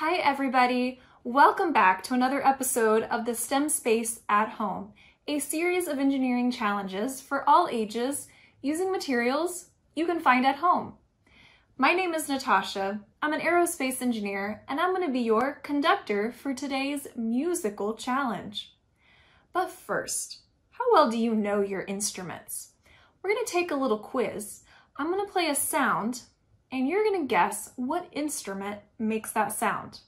Hi, everybody. Welcome back to another episode of the STEM Space at Home, a series of engineering challenges for all ages using materials you can find at home. My name is Natasha. I'm an aerospace engineer, and I'm going to be your conductor for today's musical challenge. But first, how well do you know your instruments? We're going to take a little quiz. I'm going to play a sound and you're gonna guess what instrument makes that sound.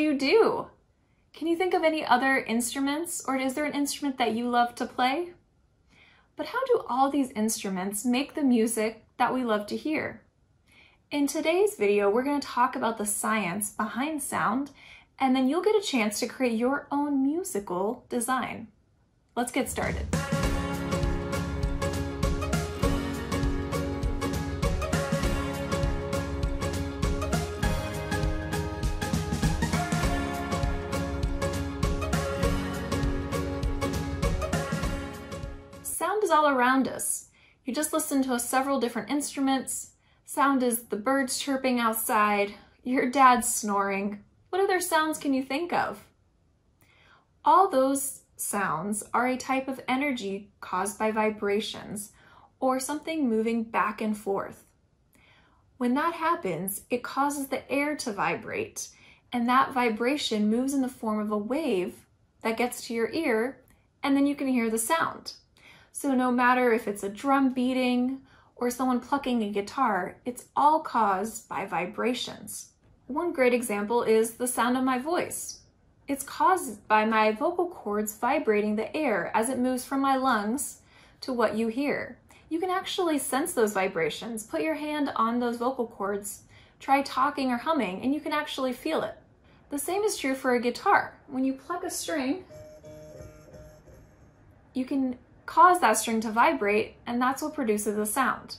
You do? Can you think of any other instruments or is there an instrument that you love to play? But how do all these instruments make the music that we love to hear? In today's video, we're going to talk about the science behind sound and then you'll get a chance to create your own musical design. Let's get started. Is all around us. You just listen to several different instruments. Sound is the birds chirping outside, your dad snoring. What other sounds can you think of? All those sounds are a type of energy caused by vibrations or something moving back and forth. When that happens, it causes the air to vibrate, and that vibration moves in the form of a wave that gets to your ear, and then you can hear the sound. So no matter if it's a drum beating or someone plucking a guitar, it's all caused by vibrations. One great example is the sound of my voice. It's caused by my vocal cords vibrating the air as it moves from my lungs to what you hear. You can actually sense those vibrations. Put your hand on those vocal cords, try talking or humming, and you can actually feel it. The same is true for a guitar. When you pluck a string, you can cause that string to vibrate, and that's what produces the sound.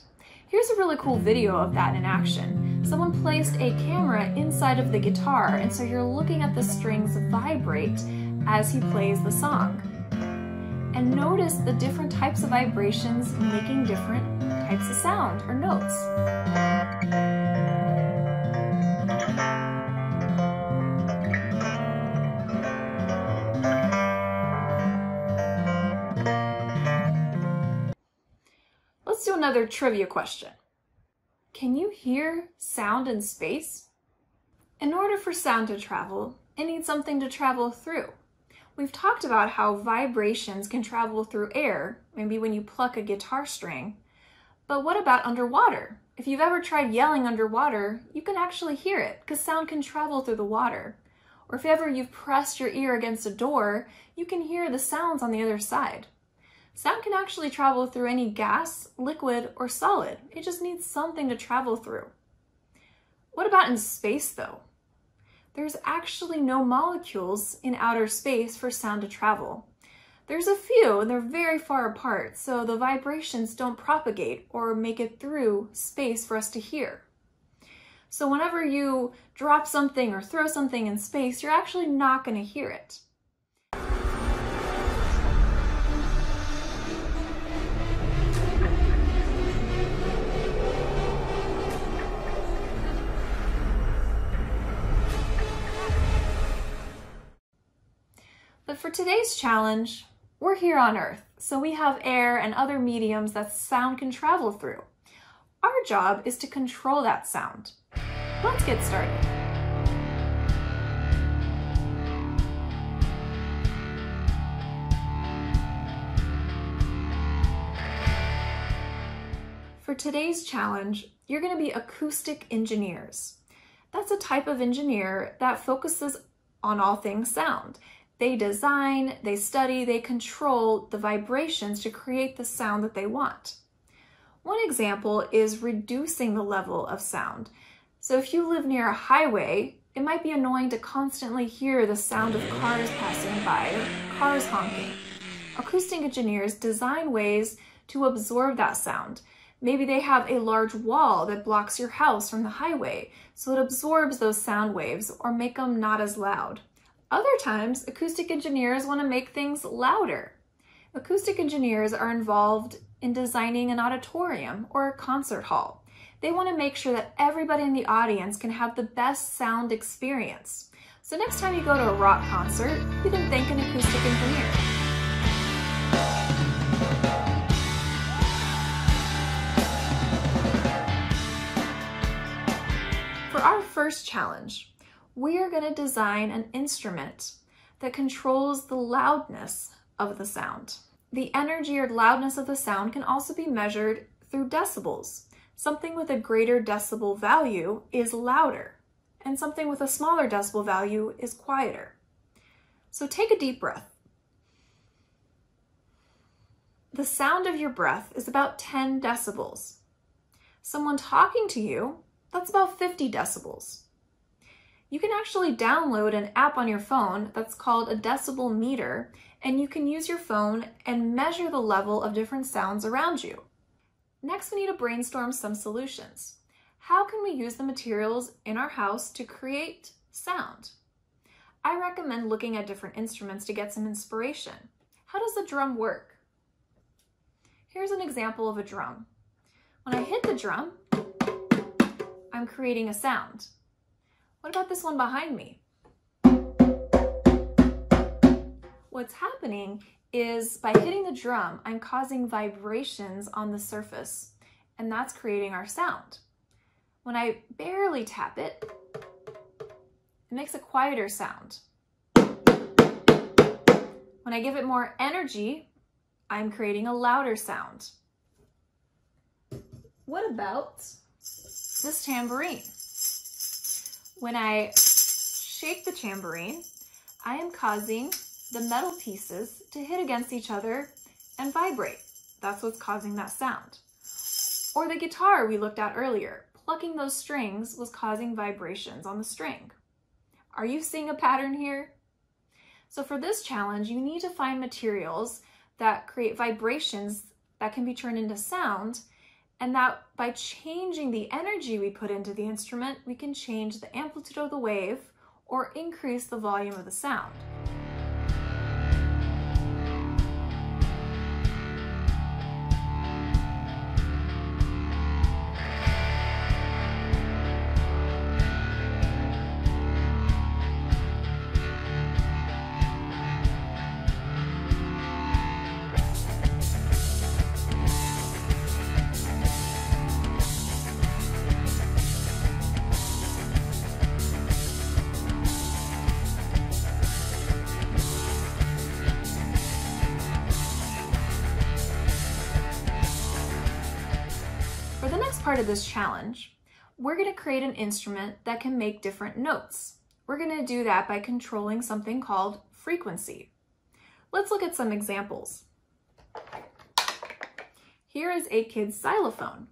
Here's a really cool video of that in action. Someone placed a camera inside of the guitar, and so you're looking at the strings vibrate as he plays the song. And notice the different types of vibrations making different types of sound or notes. Another trivia question. Can you hear sound in space? In order for sound to travel, it needs something to travel through. We've talked about how vibrations can travel through air, maybe when you pluck a guitar string. But what about underwater? If you've ever tried yelling underwater, you can actually hear it because sound can travel through the water. Or if ever you've pressed your ear against a door, you can hear the sounds on the other side. Sound can actually travel through any gas, liquid, or solid. It just needs something to travel through. What about in space though? There's actually no molecules in outer space for sound to travel. There's a few and they're very far apart, so the vibrations don't propagate or make it through space for us to hear. So whenever you drop something or throw something in space, you're actually not going to hear it. For today's challenge, we're here on Earth, so we have air and other mediums that sound can travel through. Our job is to control that sound. Let's get started. For today's challenge, you're going to be acoustic engineers. That's a type of engineer that focuses on all things sound. They design, they study, they control the vibrations to create the sound that they want. One example is reducing the level of sound. So if you live near a highway, it might be annoying to constantly hear the sound of cars passing by or cars honking. Acoustic engineers design ways to absorb that sound. Maybe they have a large wall that blocks your house from the highway, so it absorbs those sound waves or make them not as loud. Other times, acoustic engineers want to make things louder. Acoustic engineers are involved in designing an auditorium or a concert hall. They want to make sure that everybody in the audience can have the best sound experience. So next time you go to a rock concert, you can thank an acoustic engineer. For our first challenge, we are going to design an instrument that controls the loudness of the sound. The energy or loudness of the sound can also be measured through decibels. Something with a greater decibel value is louder, and something with a smaller decibel value is quieter. So take a deep breath. The sound of your breath is about 10 decibels. Someone talking to you, that's about 50 decibels. You can actually download an app on your phone that's called a decibel meter, and you can use your phone and measure the level of different sounds around you. Next, we need to brainstorm some solutions. How can we use the materials in our house to create sound? I recommend looking at different instruments to get some inspiration. How does the drum work? Here's an example of a drum. When I hit the drum, I'm creating a sound. What about this one behind me? What's happening is by hitting the drum, I'm causing vibrations on the surface, and that's creating our sound. When I barely tap it, it makes a quieter sound. When I give it more energy, I'm creating a louder sound. What about this tambourine? When I shake the tambourine, I am causing the metal pieces to hit against each other and vibrate. That's what's causing that sound. Or the guitar we looked at earlier. Plucking those strings was causing vibrations on the string. Are you seeing a pattern here? So for this challenge, you need to find materials that create vibrations that can be turned into sound and that by changing the energy we put into the instrument, we can change the amplitude of the wave or increase the volume of the sound. Part of this challenge, we're going to create an instrument that can make different notes. We're going to do that by controlling something called frequency. Let's look at some examples. Here is a kid's xylophone.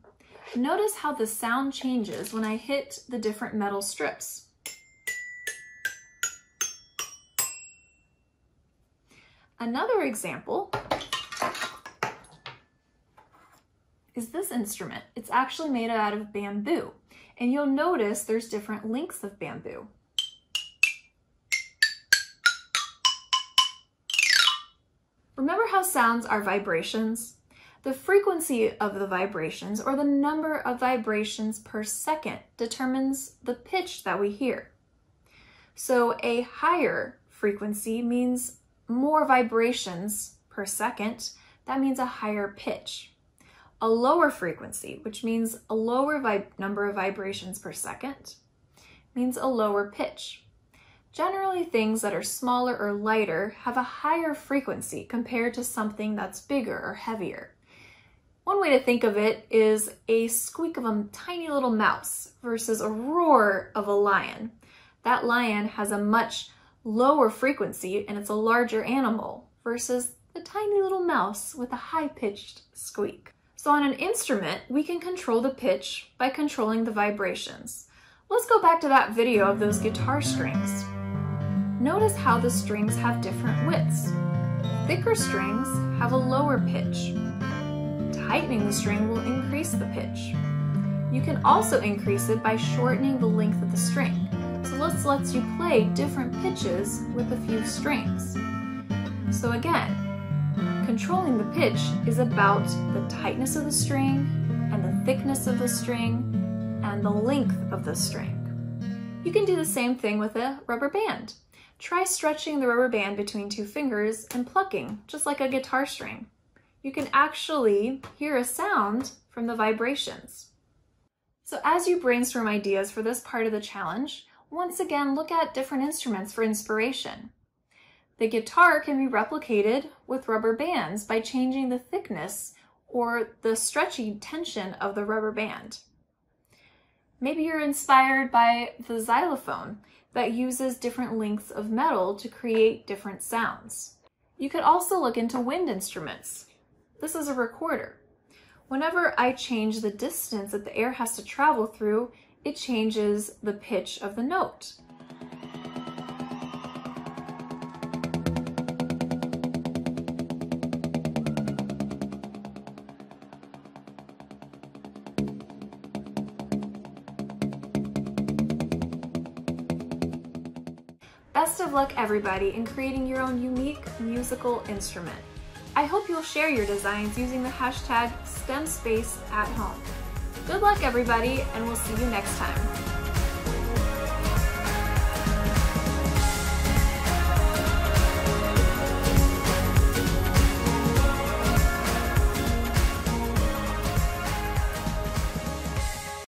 Notice how the sound changes when I hit the different metal strips. Another example is this instrument. It's actually made out of bamboo. And you'll notice there's different lengths of bamboo. Remember how sounds are vibrations? The frequency of the vibrations, or the number of vibrations per second, determines the pitch that we hear. So a higher frequency means more vibrations per second. That means a higher pitch a lower frequency, which means a lower number of vibrations per second, means a lower pitch. Generally, things that are smaller or lighter have a higher frequency compared to something that's bigger or heavier. One way to think of it is a squeak of a tiny little mouse versus a roar of a lion. That lion has a much lower frequency and it's a larger animal versus the tiny little mouse with a high-pitched squeak. So on an instrument, we can control the pitch by controlling the vibrations. Let's go back to that video of those guitar strings. Notice how the strings have different widths. Thicker strings have a lower pitch. Tightening the string will increase the pitch. You can also increase it by shortening the length of the string. So this lets you play different pitches with a few strings. So again, Controlling the pitch is about the tightness of the string and the thickness of the string and the length of the string. You can do the same thing with a rubber band. Try stretching the rubber band between two fingers and plucking, just like a guitar string. You can actually hear a sound from the vibrations. So as you brainstorm ideas for this part of the challenge, once again look at different instruments for inspiration. The guitar can be replicated with rubber bands by changing the thickness or the stretchy tension of the rubber band. Maybe you're inspired by the xylophone that uses different lengths of metal to create different sounds. You could also look into wind instruments. This is a recorder. Whenever I change the distance that the air has to travel through, it changes the pitch of the note. Luck everybody in creating your own unique musical instrument. I hope you'll share your designs using the hashtag STEMSpace at home. Good luck everybody and we'll see you next time.